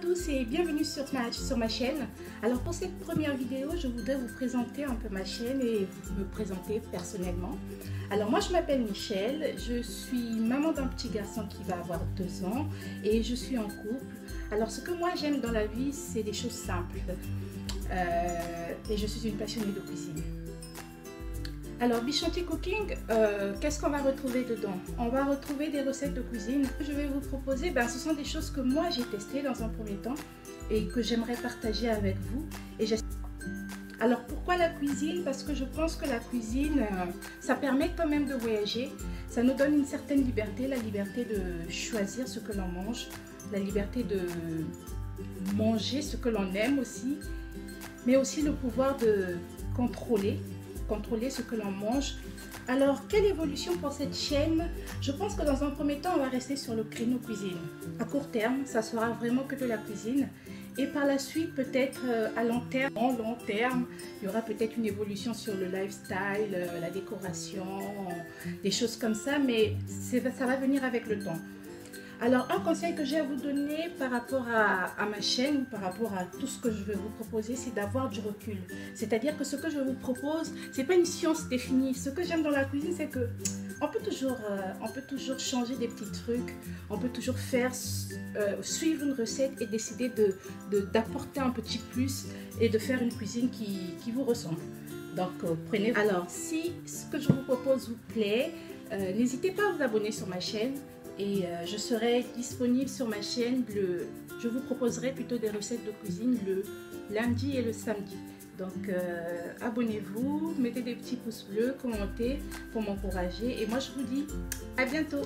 tous et bienvenue sur ma, chaîne. Alors pour cette première vidéo, je voudrais vous présenter un peu ma chaîne et me présenter personnellement. Alors moi je m'appelle Michel, je suis maman d'un petit garçon qui va avoir deux ans et je suis en couple. Alors ce que moi j'aime dans la vie, c'est des choses simples. Euh, et je suis une passionnée de cuisine. Alors, Bichanti Cooking, euh, qu'est-ce qu'on va retrouver dedans? On va retrouver des recettes de cuisine. Je vais vous proposer, ben, ce sont des choses que moi j'ai testées dans un premier temps et que j'aimerais partager avec vous. Et alors, pourquoi la cuisine? Parce que je pense que la cuisine, euh, ça permet quand même de voyager. Ça nous donne une certaine liberté, la liberté de choisir ce que l'on mange, la liberté de manger ce que l'on aime aussi, mais aussi le pouvoir de contrôler contrôler ce que l'on mange. Alors, quelle évolution pour cette chaîne? Je pense que dans un premier temps, on va rester sur le créneau cuisine. À court terme, ça sera vraiment que de la cuisine. Et par la suite, peut-être euh, à long terme, en long terme, il y aura peut-être une évolution sur le lifestyle, euh, la décoration, des choses comme ça, mais ça va venir avec le temps. Alors, un conseil que j'ai à vous donner par rapport à, ma chaîne, par rapport à tout ce que je vais vous proposer, c'est d'avoir du recul. C'est-à-dire que ce que je vous propose, c'est pas une science définie. Ce que j'aime dans la cuisine, c'est que on peut toujours, euh, on peut toujours changer des petits trucs, on peut toujours faire euh, suivre une recette et décider de d'apporter un petit plus et de faire une cuisine qui, qui vous ressemble. Donc, euh, prenez. Alors, si ce que je vous propose vous plaît, n'hésitez pas à vous abonner sur ma chaîne et euh, je serai disponible sur ma chaîne. Je vous proposerai plutôt des recettes de cuisine le lundi et le samedi. Donc euh, abonnez-vous, mettez des petits pouces bleus, commentez pour m'encourager. Et moi je vous dis à bientôt